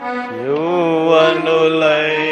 You are no light.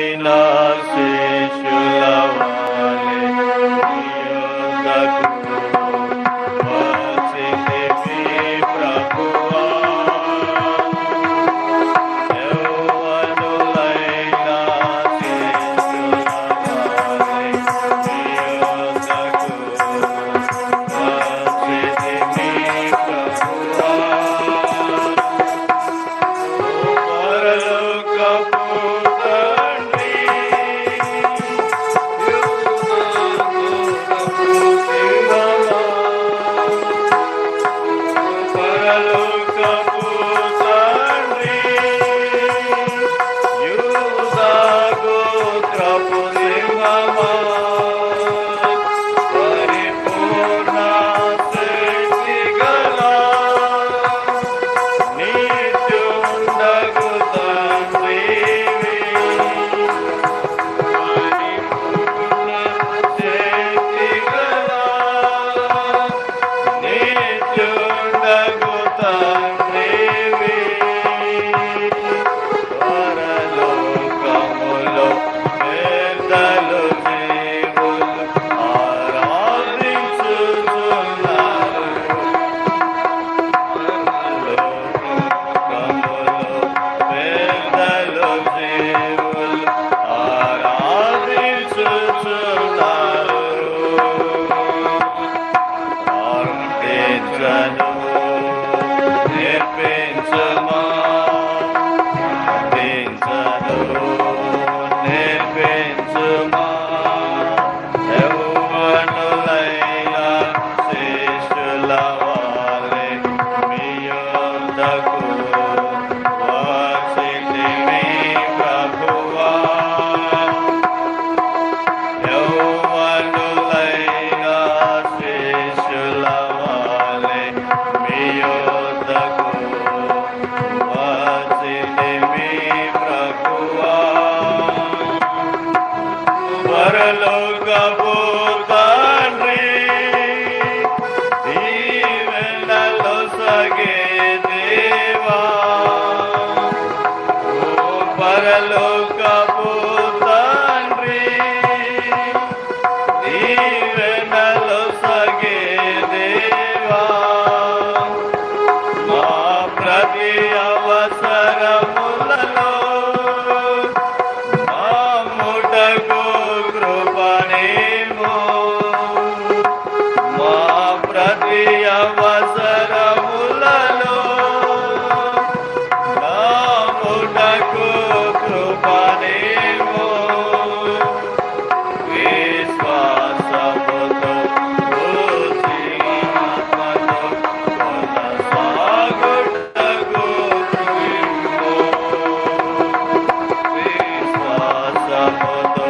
Samudra.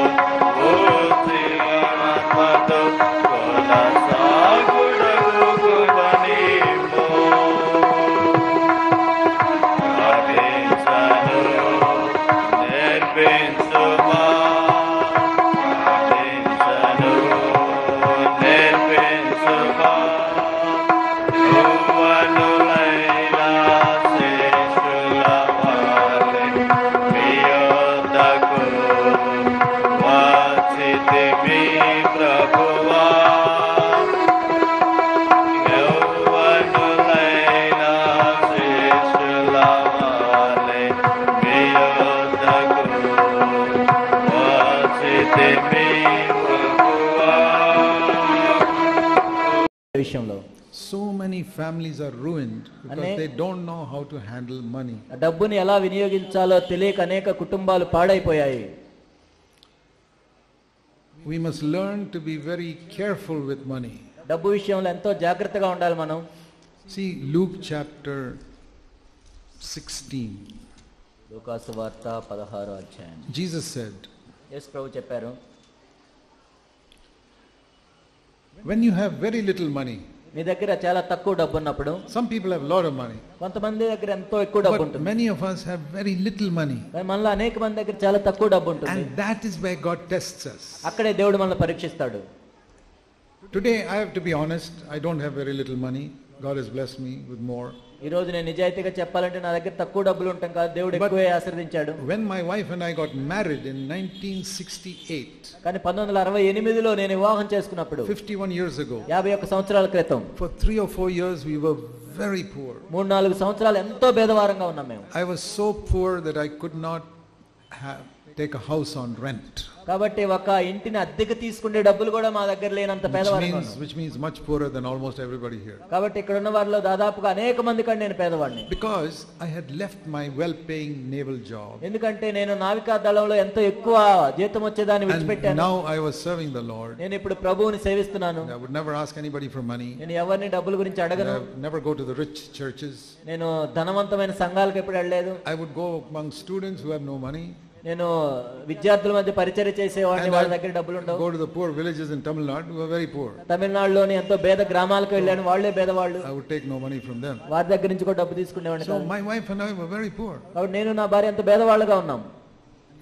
families are ruined because అనే- they don't know how to handle money. డబ్బుని ఎలా వినియోగించాలో తెలియక అనేక కుటుంబాలు పాడైపోయాయి We must learn to be very careful with money. డబ్బు విషయంలో ఎంతో జాగ్రత్తగా ఉండాలి మనం See Luke chapter 16. లూకాసు వార్త పదహారో అధ్యాయం Jesus said, యేసు ప్రభు చెప్పారు When you have very little money, మీ దగ్గర చాలా తక్కువ డబ్బు ఉన్నప్పుడు some people have a lot of money, కొంతమంది దగ్గర ఎంతో ఎక్కువ డబ్బు but ఉంటుంది many of us have very little money. కానీ మనలో అనేక మంది దగ్గర చాలా తక్కువ డబ్బు ఉంటుంది And that is where God tests us. అక్కడే దేవుడు మనల్ని పరీక్షిస్తాడు Today, I have to be honest, I don't have very little money. God has blessed me with more. ఈ రోజు నేను నిజాయితీగా చెప్పాలంటే నా దగ్గర తక్కువ డబ్బులు ఉంటాం కాదు దేవుడు But- ఎక్కువే ఆశీర్వదించాడు When my wife and I got married in 1968, కానీ పంతొమ్మిది వందల అరవై ఎనిమిదిలో నేను వివాహం చేసుకున్నప్పుడు 51 years ago, యాభై ఒక్క సంవత్సరాల క్రితం for three or four years we were very poor. మూడు నాలుగు సంవత్సరాలు ఎంతో భేదవారంగా ఉన్నాం మేము I was so poor that I could not have, take a house on rent. కాబట్టి ఒక ఇంటిని అద్దెకి తీసుకునే డబ్బులు కూడా మా దగ్గర లేనంత పేదవాడి కాబట్టి ఇక్కడ ఉన్న వారిలో దాదాపుగా అనేక మంది కంటే నేను పేదవాడిని. Because I had left my well paying naval job ఎందుకంటే నేను నావికా దళంలో ఎంతో ఎక్కువ జీతం వచ్చేదాన్ని విడిచిపెట్టాను. Now I was serving the Lord నేను ఇప్పుడు ప్రభువుని సేవిస్తున్నాను. I would never ask anybody for money నేను ఎవరిని డబ్బుల గురించి అడగను. Never go to the rich churches నేను ధనవంతమైన సంఘాలకు ఎప్పుడు వెళ్ళలేదు. I would go among students who have no money నేను విద్యార్థుల మధ్య పరిచయం చేసేవాడిని వాళ్ళ దగ్గర డబ్బులు ఉండవు go to the poor villages in Tamil Nadu who are very poor. తమిళనాడులోని ఎంతో పేద గ్రామాలకు వెళ్ళాను వాళ్ళే పేదవాళ్ళు I would take no money from them. వారి దగ్గర నుంచి కూడా డబ్బు తీసుకునేవాడిని So కాదు. my wife and I were very poor. కాబట్టి నేను నా భార్య ఎంతో పేదవాళ్ళుగా ఉన్నాం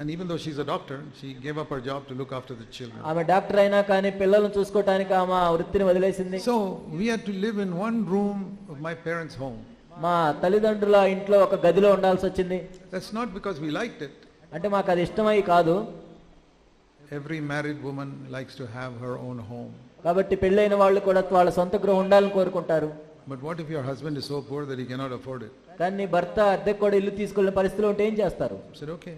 And even though she's a doctor, she gave up her job to look after the children. ఆమె డాక్టర్ అయినా కానీ పిల్లలను చూసుకోవటానికి ఆమె ఆ వృత్తిని వదిలేసింది So we had to live in one room of my parents' home. మా తల్లిదండ్రుల ఇంట్లో ఒక గదిలో ఉండాల్సి వచ్చింది That's not because we liked it. అంటే మాకు అది ఇష్టమై కాదు. Every married women likes to have her own home కాబట్టి పెళ్ళైన వాళ్ళు కూడా వాళ్ళ సొంత గృహం ఉండాలని కోరుకుంటారు. But what if your husband is so poor that he cannot afford it కానీ భర్త అద్దెకు కూడా ఇల్లు తీసుకోవాలని పరిస్థితిలో ఉంటే ఏం చేస్తారు? సరే ఓకే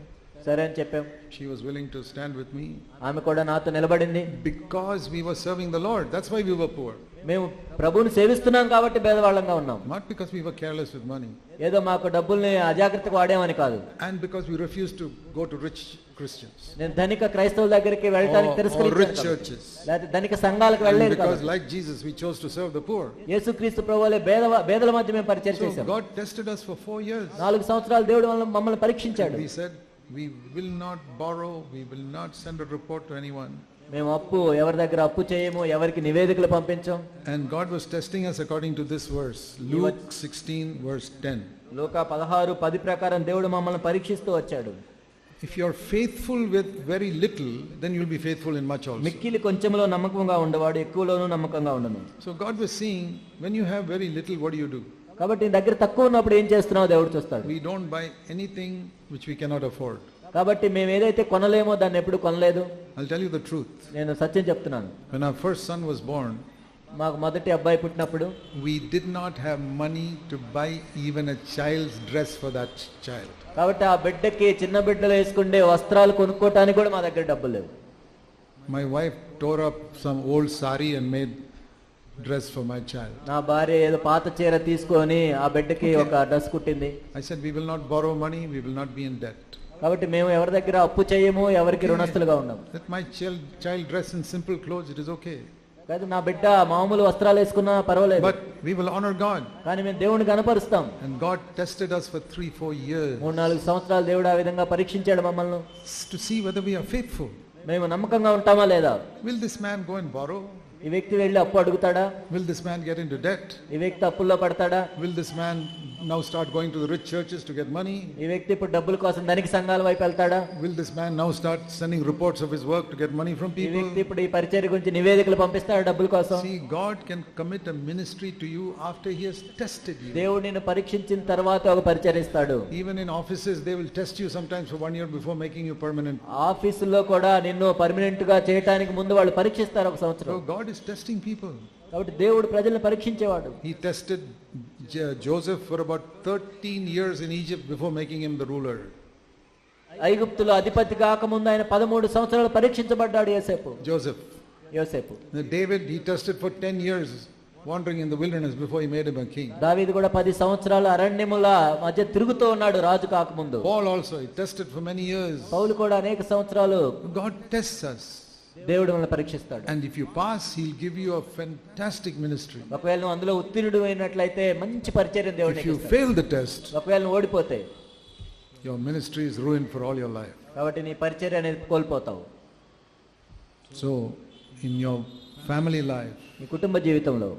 సరే అని చెప్పాం She was willing to stand with me ఆమె కూడా నాతో నిలబడింది because we were serving the Lord. That's why we were poor. మేము ప్రభువుని సేవిస్తున్నాం కాబట్టి పేదవాళ్ళంగా ఉన్నాం Not because we were careless with money. ఏదో మాకు డబ్బుల్ని అజాగ్రత్తగా వాడామని కాదు And because we refused to go to rich Christians నేను ధనిక క్రైస్తవుల దగ్గరికి వెళ్ళడానికి or, or rich తిరస్కరించాను churches. లేకపోతే ధనిక సంఘాలకు And వెళ్ళలేదు because కాదు. like Jesus, we chose to serve the poor. యేసుక్రీస్తు ప్రభువులే పేద పేదల మధ్య మేము పరిచయం So చేశాం God tested us for four years. నాలుగు సంవత్సరాలు దేవుడు వల్ల మమ్మల్ని పరీక్షించాడు We said, we will not borrow, we will not send a report to anyone. మేము అప్పు ఎవరి దగ్గర అప్పు చేయము ఎవరికి నివేదికలు పంపించాం And God was testing us according to this verse, Luke 16, verse 10. లోక పదహారు పది ప్రకారం దేవుడు మమ్మల్ని పరీక్షిస్తూ వచ్చాడు If you're faithful with very little, then you'll be faithful in much also. మిక్కిలి కొంచెంలో నమ్మకంగా ఉండవాడు ఎక్కువలోనూ నమ్మకంగా ఉండను So God was seeing, when you have very little, what do you do? కాబట్టి నీ దగ్గర తక్కువ ఉన్నప్పుడు ఏం చేస్తున్నావు దేవుడు చూస్తాడు We don't buy anything which we cannot afford. కాబట్టి మేము ఏదైతే కొనలేమో దాన్ని ఎప్పుడు కొనలేదు I'll tell you the truth. నేను సత్యం చెప్తున్నాను When our first son was born, మాకు మొదటి అబ్బాయి పుట్టినప్పుడు we did not have money to buy even a child's dress for that ch- child. కాబట్టి ఆ బిడ్డకి చిన్న బిడ్డలు వేసుకుండే వస్త్రాలు కొనుక్కోవటానికి కూడా మా దగ్గర డబ్బులు లేవు My wife tore up some old sari and made dress for my child. నా భార్య ఏదో పాత చీర తీసుకొని ఆ బిడ్డకి ఒక డ్రెస్ కుట్టింది I said, we will not borrow money, we will not be in debt. కాబట్టి మేము ఎవరి దగ్గర అప్పు చేయము ఎవరికి రుణస్తులుగా ఉన్నాం Let my child, child dress in simple clothes, it is okay. కాదు నా బిడ్డ మామూలు వస్త్రాలు వేసుకున్నా పర్వాలేదు But we will honor God. కానీ మేము దేవుని కనపరుస్తాం And God tested us for three, four years మూడు నాలుగు సంవత్సరాలు దేవుడు ఆ విధంగా పరీక్షించాడు మమ్మల్ని to see whether we are faithful. మేము నమ్మకంగా ఉంటామా లేదా Will this man go and borrow? ఈ వ్యక్తి వెళ్ళి అప్పు అడుగుతాడా Will this man get into debt? ఈ వ్యక్తి అప్పుల్లో పడతాడా Will this man now start going to the rich churches to get money? ఈ వ్యక్తి ఇప్పుడు డబ్బుల కోసం ధనిక సంఘాల వైపు వెళ్తాడా Will this man now start sending reports of his work to get money from ఈ వ్యక్తి people? ఇప్పుడు ఈ పరిచర్య గురించి నివేదికలు పంపిస్తాడా డబ్బుల కోసం See, God can commit a ministry to you after He has tested you. దేవుడు నిన్ను పరీక్షించిన తర్వాత ఒక పరిచరిస్తాడు Even in offices, they will test you sometimes for one year before making you permanent. ఆఫీసుల్లో కూడా నిన్ను పర్మనెంట్గా చేయడానికి ముందు వాళ్ళు పరీక్షిస్తారు ఒక సంవత్సరం So God is testing people. కాబట్టి దేవుడు ప్రజల్ని పరీక్షించేవాడు He tested J- Joseph for about 13 years in Egypt before making him the ruler. ఐగుప్తులో అధిపతి కాకముందు ఆయన పదమూడు సంవత్సరాలు పరీక్షించబడ్డాడు యోసేపు Joseph. యోసేపు Now, David, he tested for 10 years wandering in the wilderness before he made him a king. దావీదు కూడా పది సంవత్సరాలు అరణ్యముల మధ్య తిరుగుతూ ఉన్నాడు రాజు కాకముందు Paul also, he tested for many years. పౌలు కూడా అనేక సంవత్సరాలు God tests us. దేవుడు మనల్ని పరీక్షిస్తాడు. And if you pass he'll give you a fantastic ministry ఒకవేళ నువ్వు అందులో ఉత్తీర్ణుడు అయినట్లయితే మంచి పరిచర్య దేవుడు if you fail the test ఒకవేళ నువ్వు ఓడిపోతే your ministry is ruin for all your life కాబట్టి నీ పరిచర్య అనేది కోల్పోతావు. So in your family life నీ కుటుంబ జీవితంలో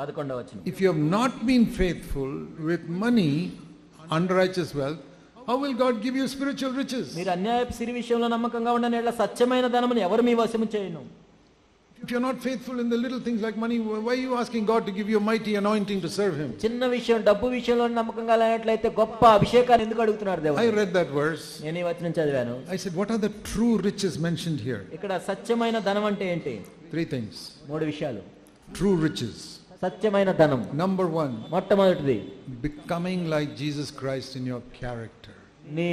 పదకొండవ వచ్చిన If you have not been faithful with money, unrighteous wealth, how will God give you spiritual riches? మీరు అన్యాయపు సిరి విషయంలో నమ్మకంగా ఉండని ఎడల సత్యమైన ధనమును ఎవరు మీ వశము చేయను If you're not faithful in the little things like money, why are you asking God to give you a mighty anointing to serve Him? చిన్న విషయం డబ్బు విషయంలో నమ్మకంగా లేనట్లయితే గొప్ప అభిషేకాన్ని ఎందుకు అడుగుతున్నారు I దేవుడు read that verse. నేను ఈ వచనం చదివాను I said, What are the true riches mentioned here? ఇక్కడ సత్యమైన ధనం అంటే ఏంటి Three things. మూడు విషయాలు True riches. సత్యమైన ధనం. నంబర్ వన్ మొట్టమొదటిది becoming like Jesus Christ in your character నీ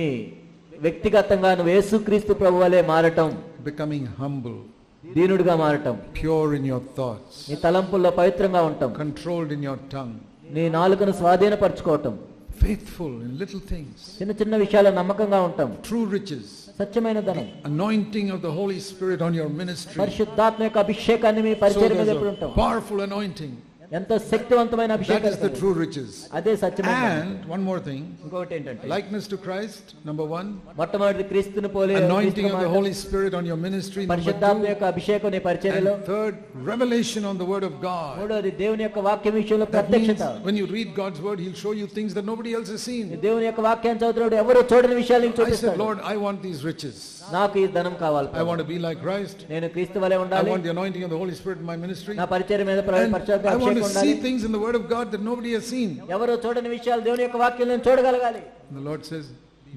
వ్యక్తిగతంగా నువ్వు యేసుక్రీస్తు ప్రభు వలె మారటం బికమింగ్ హంబుల్ దీనుడిగా మారటం. ప్యూర్ ఇన్ యువర్ థాట్స్ నీ తలంపుల్లో పవిత్రంగా ఉంటాం కంట్రోల్డ్ ఇన్ యువర్ టంగ్ నీ నాలుకను స్వాధీనపరచుకోవటం. ఫెయిత్ఫుల్ ఇన్ లిటిల్ థింగ్స్ చిన్న చిన్న విషయాల్లో నమ్మకంగా ఉంటాం ట్రూ రిచెస్ సత్యమైన ధనం. Anointing of the Holy Spirit on your ministry పరిశుద్ధాత్మ యొక్క అభిషేకాన్ని మీ పరిచయం మీద ఎప్పుడు ఉంటాం పవర్ఫుల్ అనాయింటింగ్ ఎంతో శక్తివంతమైన That అభిషేకం is the true riches. అదే సత్యమైన ధనం. And one more thing, ఇంకొకటి ఏంటంటే likeness to Christ, number one. మొట్టమొదటి క్రీస్తుని పోలే Anointing క్రీస్తు of the మాట. Holy Spirit on your ministry, number పరిశుద్ధాత్మ two. యొక్క అభిషేకం నీ పరిచర్యలో And third, revelation on the Word of God. మూడోది దేవుని యొక్క వాక్యం విషయంలో That means ప్రత్యక్షత when you read God's Word, He'll show you things that nobody else has seen. దేవుని యొక్క వాక్యాన్ని చదువుతున్నాడు ఎవరు చూడని విషయాలు నీకు I said, చూపిస్తాడు Lord, I want these riches. నాకు ఈ ధనం కావాలి I want to be like Christ. నేను క్రీస్తు వలె I ఉండాలి want the anointing of the Holy Spirit in my ministry. నా పరిచర్య మీద And పరిశుద్ధ I want అభిషేకం to ఉండాలి see things in the Word of God that nobody has seen. ఎవరు చూడని విషయాలు దేవుని యొక్క వాక్యం నేను చూడగలగాలి And the Lord says,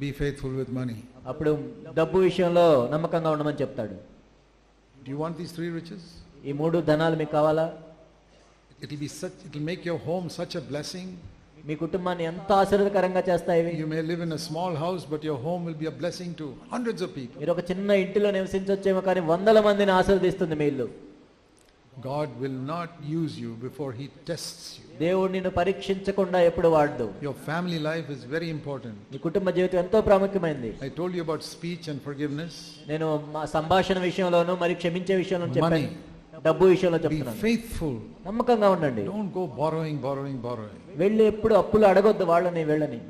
Be faithful with money. అప్పుడు డబ్బు విషయంలో నమ్మకంగా ఉండమని చెప్తాడు Do you want these three riches? ఈ మూడు ధనాలు మీకు కావాలా It'll be such, it'll make your home such a blessing. మీ కుటుంబాన్ని ఎంత ఆశీర్వదకరంగా చేస్తాయి ఇవి You may live in a small house, but your home will be a blessing to hundreds of people. మీరు ఒక చిన్న ఇంటిలో నివసించవచ్చేమో కానీ వందల మందిని ఆశీర్వదిస్తుంది మీ ఇల్లు God will not use you before He tests you. దేవుడు నిన్ను పరీక్షించకుండా ఎప్పుడు వాడదు Your family life is very important. నీ కుటుంబ జీవితం ఎంతో ప్రాముఖ్యమైనది I told you about speech and forgiveness. నేను మా సంభాషణ విషయంలోనూ మరి క్షమించే విషయంలో చెప్పాను Money. డబ్బు విషయంలో Be చెప్తున్నాను faithful. నమ్మకంగా ఉండండి Don't go borrowing, borrowing, borrowing. వెళ్ళి ఎప్పుడు అప్పులు అడగొద్దు వాళ్ళని వెళ్ళని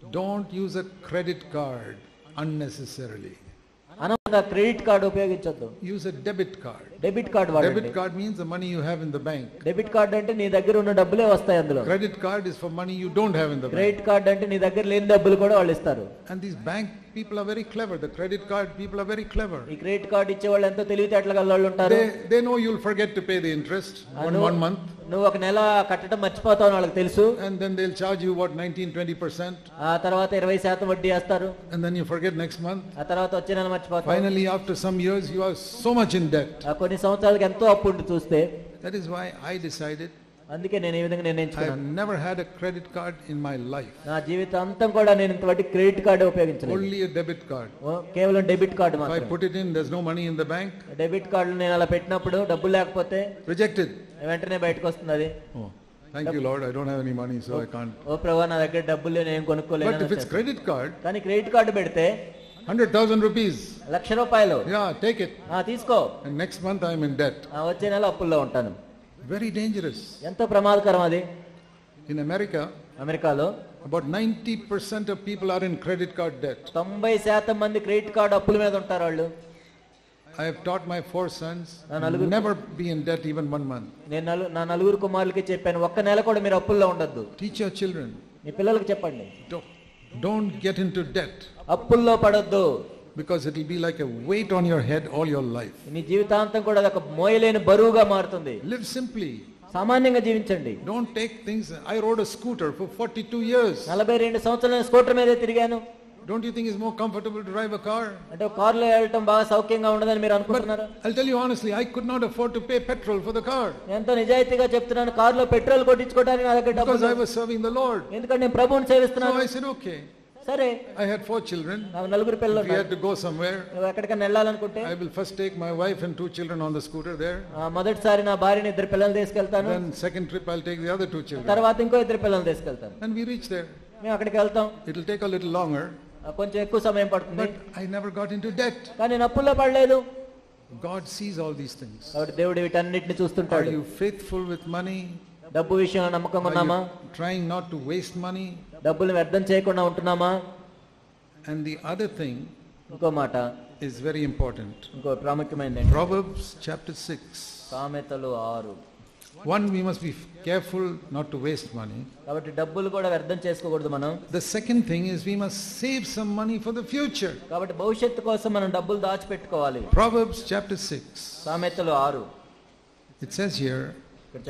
Don't use a credit card unnecessarily. అనవసరంగా క్రెడిట్ కార్డు ఉపయోగించొద్దు Use a debit card. Debit card వాడండి Debit card means the money you have in the bank. Debit card అంటే నీ దగ్గర ఉన్న డబ్బులే వస్తాయి అందులో Credit card is for money you don't have in the bank. Credit card అంటే నీ దగ్గర లేని డబ్బులు కూడా వాళ్ళు ఇస్తారు And these bank people are very clever. The credit card people are very clever. ఈ క్రెడిట్ కార్డు ఇచ్చే వాళ్ళు ఎంతో తెలివితేటలు గల వాళ్ళు ఉంటారు They, they know you'll forget to pay the interest ఆ, one, నువ్వు- one month. నువ్వు ఒక నెల కట్టడం మర్చిపోతావు అని వాళ్ళకి తెలుసు And then they'll charge you what 19, 20%. ఆ తర్వాత ఇరవై శాతం వడ్డీ వేస్తారు And then you forget next month. ఆ తర్వాత వచ్చే నెల మర్చిపోతావు Finally, after some years, you are so much in debt. ఆ కొన్ని సంవత్సరాలకు ఎంతో అప్పు ఉండి చూస్తే that is why I decided అందుకే నేను ఈ విధంగా నిర్ణయించుకున్నాను. I never had a credit card in my life నా జీవితాంతం కూడా నేను ఇంతవరకు క్రెడిట్ కార్డ్ ఉపయోగించలేదు. ఓన్లీ డెబిట్ కార్డ్ కేవలం డెబిట్ కార్డ్ మాత్రమే I put it in there is no money in the bank debit card నేను అలా పెట్టినప్పుడు డబ్బు లేకపోతే రిజెక్టెడ్ వెంటనే బయటకు వస్తుంది అది. Thank you Lord I don't have any money so I can't ఓ ప్రభువా నా దగ్గర డబ్బులు నేను కొనుక్కోలేను but if it's credit card కానీ క్రెడిట్ కార్డ్ పెడితే 100,000 rupees. లక్ష రూపాయలు Yeah, take it. ఆ, తీసుకో And next month I'm in debt. ఆ, వచ్చే నెల అప్పుల్లో ఉంటాను Very dangerous. ఎంతో ప్రమాదకరం అది In America, అమెరికాలో about 90% of people are in credit card debt. తొంభై శాతం మంది క్రెడిట్ కార్డు అప్పుల మీద ఉంటారు వాళ్ళు I have taught my four sons నా నలుగురు- never be in debt even one month. నేను నలు నా నలుగురు కుమారులకి చెప్పాను ఒక్క నెల కూడా మీరు అప్పుల్లో ఉండొద్దు Teach your children. మీ పిల్లలకి చెప్పండి don't get in to debt అప్పుల్లో పడొద్దు. Because it will be like a weight on your head all your life నీ జీవితాంతం కూడా అది ఒక మోయలేని బరువుగా మారుతుంది. లివ్ సింప్లీ సామాన్యంగా జీవించండి. Don't take things I rode a scooter for 42 years 42 సంవత్సరాల స్కూటర్ మీద తిరిగాను. Don't you think it's more comfortable to drive a car? అంటే ఒక కారులో వెళ్ళటం బాగా సౌఖ్యంగా ఉండదని మీరు అనుకుంటున్నారా I'll tell you honestly, I could not afford to pay petrol for the car ఎంతో నిజాయితీగా చెప్తున్నాను కారులో పెట్రోల్ కొట్టించుకోవడానికి నా దగ్గర డబ్బులు because I లేవు. was serving the Lord. ఎందుకంటే నేను ప్రభువుని So సేవిస్తున్నాను I said, okay. సరే I had four children. నాకు నలుగురు పిల్లలు If we ఉన్నారు. had to go somewhere, నువ్వు ఎక్కడికైనా వెళ్ళాలనుకుంటే I will first take my wife and two children on the scooter there. ఆ, మొదటిసారి నా భార్యని ఇద్దరు పిల్లలు తీసుకెళ్తాను Then second trip, I'll take the other two children. తర్వాత ఇంకో ఇద్దరు పిల్లలు తీసుకెళ్తాను And we reach there. మేము అక్కడికి వెళ్తాం It'll take a little longer, ఆ, కొంచెం ఎక్కువ సమయం పడుతుంది. But I never got into debt కానీ నేను అప్పుల్లో పడలేదు. God sees all these things కాబట్టి దేవుడు వీటన్నిటిని చూస్తుంటాడు. యు ఫెయిత్ఫుల్ విత్ మనీ డబ్బు విషయంలో నమ్మకం ఉన్నామా? Trying not to waste money డబ్బులు వ్యర్థం చేయకుండా ఉంటున్నామా? అండ్ ది అదర్ థింగ్ ఇంకో మాట ఇస్ వెరీ ఇంపార్టెంట్ ఇంకో ప్రాముఖ్యమైనది ప్రాబబ్స్ చాప్టర్ 6 సామెతలు 6 One, we must be careful not to waste money. కాబట్టి డబ్బులు కూడా వ్యర్థం చేసుకోకూడదు మనం The second thing is we must save some money for the future. కాబట్టి భవిష్యత్తు కోసం మనం డబ్బులు దాచిపెట్టుకోవాలి Proverbs chapter 6. సామెతలు ఆరు It says here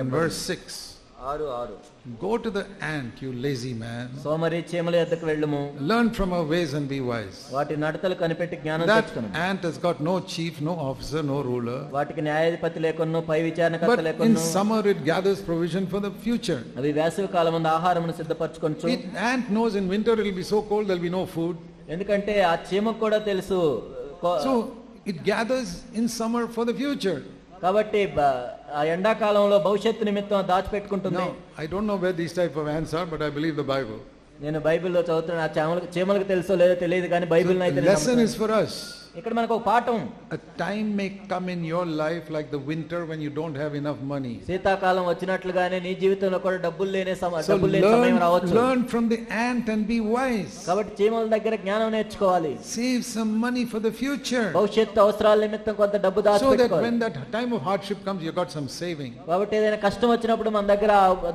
in verse 6 ఆరు ఆరు Go to the ant, you lazy man. సోమరి చీమల ఎద్దకు వెళ్ళుము Learn from her ways and be wise. వాటి నడతలు కనిపెట్టి జ్ఞానం That తెచ్చుకును ant has got no chief, no officer, no ruler. వాటికి న్యాయాధిపతి లేకున్ను పై విచారణకర్త But in లేకున్ను summer it gathers provision for the future. అవి వేసవి కాలం ముందు ఆహారమును సిద్ధపరచుకొనచ్చు It, ant knows in winter it will be so cold there will be no food. ఎందుకంటే ఆ చీమకు కూడా తెలుసు కో- So it gathers in summer for the future. కాబట్టి బ- ఆ ఎండాకాలంలో భవిష్యత్తు నిమిత్తం దాచిపెట్టుకుంటుంది. I don't know where these type of answer but I believe the Bible నేను బైబిల్లో చదువుతున్నా చేమలకు తెలుసో లేదో తెలియదు కానీ Bible lesson is for us ఇక్కడ మనకు ఒక పాఠం. Time may come in your life like the winter when you don't have enough money శీతాకాలం వచ్చినట్లుగానే నీ జీవితంలో కూడా డబ్బులు లేని డబ్బులు లేని సమయం రావచ్చు. Learn from the ant and be wise కాబట్టి చీమల దగ్గర జ్ఞానం నేర్చుకోవాలి. Save some money for the future భవిష్యత్తు అవసరాల నిమిత్తం కొంత డబ్బు దాచిపెట్టుకోవాలి so that when that time of hardship comes you got some saving కాబట్టి ఏదైనా కష్టం వచ్చినప్పుడు మన దగ్గర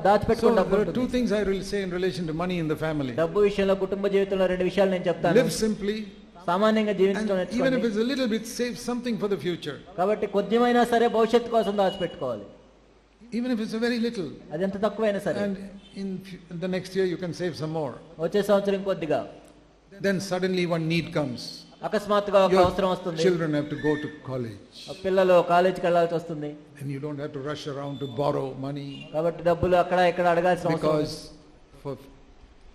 దాచిపెట్టుకున్న డబ్బు ఉంటుంది. Two things I will say in relation to money in the family డబ్బు విషయంలో కుటుంబ జీవితంలో రెండు విషయాలు నేను చెప్తాను. లివ్ సింప్లీ సామాన్యంగా జీవించడం even if it's a little bit save something for the future కాబట్టి కొద్దిమైనా సరే భవిష్యత్తు కోసం దాచిపెట్టుకోవాలి. Even if it's very little అది ఎంత తక్కువైనా సరే. And in the next year you can save some more వచ్చే సంవత్సరం కొద్దిగా. Then suddenly one need comes అకస్మాత్తుగా ఒక అవసరం వస్తుంది. Children have to go to college పిల్లలు కాలేజీకి వెళ్ళాల్సి వస్తుంది. And you don't have to rush around to borrow money కాబట్టి డబ్బులు అక్కడ ఇక్కడ అడగాల్సిన అవసరం because for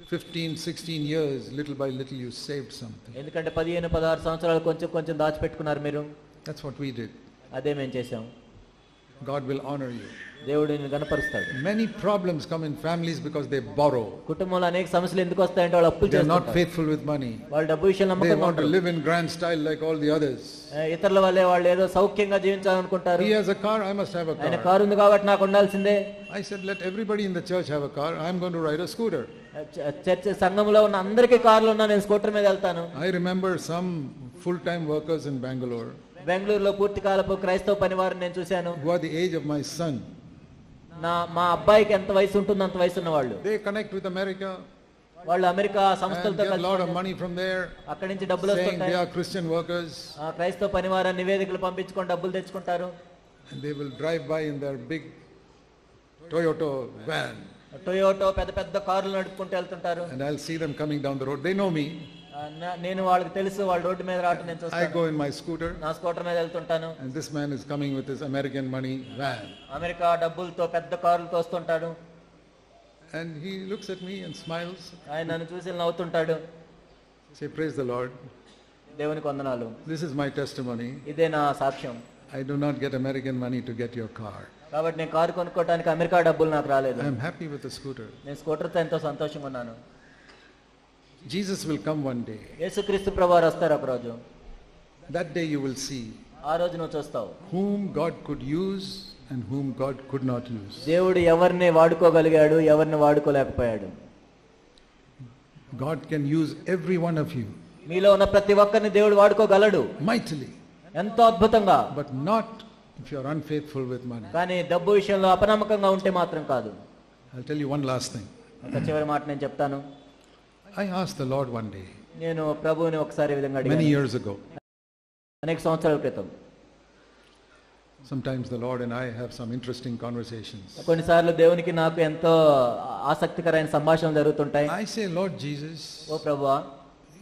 15, 16 years, little by little, you saved something. ఎందుకంటే పదిహేను పదహారు సంవత్సరాలు కొంచెం కొంచెం దాచిపెట్టుకున్నారు మీరు That's what we did. అదే మేము చేసాం God will honor you. దేవుడు నిన్ను గనపరుస్తాడు Many problems come in families because they borrow. కుటుంబంలో అనేక సమస్యలు ఎందుకు వస్తాయంటే వాళ్ళు అప్పులు They are not చేస్తారు faithful with money. వాళ్ళు డబ్బు విషయంలో They నమ్మకంగా want to ఉంటారు live in grand style like all the others. ఆ, ఇతరుల వల్లే వాళ్ళు ఏదో సౌఖ్యంగా జీవించాలనుకుంటారు He has a car, I must have a ఆయన car. కారు ఉంది కాబట్టి నాకు ఉండాల్సిందే I said, let everybody in the church have a car. I'm going to ride a scooter. చర్చ సంఘంలో ఉన్న అందరికీ కార్లు ఉన్నా నేను స్కూటర్ మీద వెళ్తాను. I remember some full time workers in Bengaluru బెంగళూరులో పూర్తి కాలపు క్రైస్తవ పనివారిని నేను చూశాను. What the age of my son నా మా అబ్బాయికి ఎంత వయసు ఉంటుందో అంత వయసు ఉన్న వాళ్ళు దే కనెక్ట్ విత్ అమెరికా వాళ్ళు అమెరికా సంస్థలతో అక్కడి నుంచి డబ్బులు వస్తుంటాయి. క్రిస్టియన్ వర్కర్స్ ఆ క్రైస్తవ పనివార నివేదికలు పంపించుకొని డబ్బులు తెచ్చుకుంటారు. They will drive by in their big Toyota van Toyota పెద్ద పెద్ద కార్లు నడుపుకుంటూ వెళ్తుంటారు And I'll see them coming down the road. They know me. ఆ, నా- నేను వాళ్ళకి తెలుసు వాళ్ళ రోడ్డు మీద రావటం నేను I చూస్తాను go in my scooter నా స్కూటర్ మీద వెళ్తుంటాను and this man is coming with his American money van. America డబ్బులతో పెద్ద కార్లు తోస్తుంటాడు And he looks at me and smiles. ఆయన నన్ను చూసి నవ్వుతుంటాడు Say, praise the Lord. దేవునికి వందనాలు This is my testimony. ఇదే నా సాక్ష్యం I do not get American money to get your car. కాబట్టి నేను కారు కొనుక్కోవడానికి అమెరికా డబ్బులు నాకు రాలేదు. ఐఎమ్ హ్యాపీ విత్ స్కూటర్ నేను స్కూటర్తో ఎంతో సంతోషంగా ఉన్నాను. Jesus will come one day యేసుక్రీస్తు ప్రభువారు వస్తారు ఒక రోజు that day you will see ఆ రోజు నువ్వు చూస్తావు. Whom God could use and whom God could not use దేవుడు ఎవరిని వాడుకోగలిగాడు ఎవరిని వాడుకోలేకపోయాడు. God can use every one of you మీలో ఉన్న ప్రతి ఒక్కరిని దేవుడు వాడుకోగలడు. మైథిలీ ఎంతో అద్భుతంగా. But not if you are unfaithful with money. కానీ డబ్బు విషయంలో అపనమ్మకంగా ఉంటే మాత్రం కాదు I'll tell you one last thing. ఒక చివరి మాట నేను చెప్తాను I asked the Lord one day, నేను ప్రభువుని ఒకసారి ఈ విధంగా many అడిగాను years ago. అనేక సంవత్సరాల క్రితం Sometimes the Lord and I have some interesting conversations. కొన్నిసార్లు దేవునికి నాకు ఎంతో ఆసక్తికరమైన సంభాషణ జరుగుతుంటాయి I say, Lord Jesus, ఓ ప్రభువా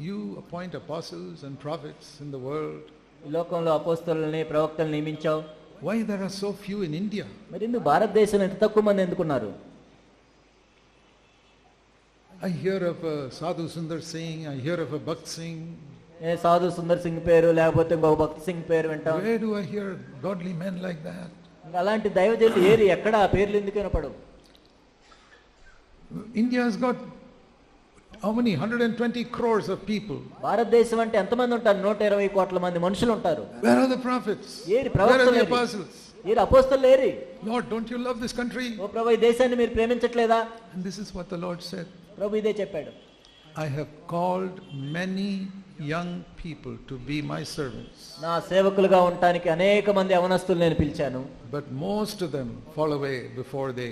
you appoint apostles and prophets in the world. ఈ లోకంలో అపోస్తులని ప్రవక్తలు నియమించావు Why there are so few in India మరి ఎందుకు భారతదేశంలో ఎంత తక్కువ మంది ఎందుకున్నారు? I hear of Sadhu Sundar Singh I hear of Bakht Singh Sadhu Sundar Singh పేరు లేకపోతే ఇంకొక భక్త్ సింగ్ పేరు వింటాం where do I hear godly men like that అలాంటి దైవజనులు ఏరి ఎక్కడ ఆ పేర్లు ఎందుకు వినపడవు? India has got How many? 120 crores of people. భారతదేశం అంటే ఎంతమంది ఉంటారు నూట ఇరవై కోట్ల మంది మనుషులు ఉంటారు Where are the prophets? Eri Where are ప్రవక్తలు the ఏరి? apostles? ఏరి అపోస్తలు లేరి Lord, don't you love this country? ఓ ప్రభు ఈ దేశాన్ని మీరు ప్రేమించట్లేదా And this is what the Lord said. ప్రభు ఇదే చెప్పాడు I have called many young people to be my servants, నా సేవకులుగా ఉండటానికి అనేక మంది అవనస్తులు నేను పిలిచాను but most of them fall away before they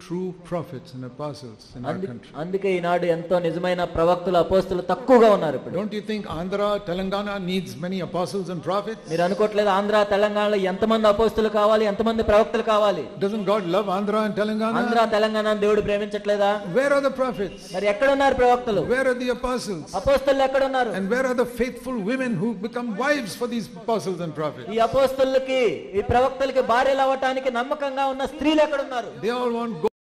true prophets and apostles in our అందు- country. అందుకే ఈనాడు ఎంతో నిజమైన ప్రవక్తులు అపోస్తులు తక్కువగా ఉన్నారు ఇప్పుడు Don't you think Andhra, Telangana needs many apostles and prophets? మీరు అనుకోవట్లేదు ఆంధ్ర తెలంగాణలో ఎంతమంది అపోస్తులు కావాలి ఎంతమంది ప్రవక్తలు కావాలి Doesn't God love Andhra and Telangana? Andhra Telangana దేవుడు ప్రేమించట్లేదా Where are the prophets? మరి ఎక్కడున్నారు ప్రవక్తలు Where are the apostles? అపోస్తులు ఎక్కడున్నారు And where are the faithful women who become wives for these apostles and prophets? ఈ అపోస్తులకి ఈ ప్రవక్తలకి భార్యలు అవ్వటానికి నమ్మకంగా ఉన్న స్త్రీలు ఎక్కడున్నారు They all want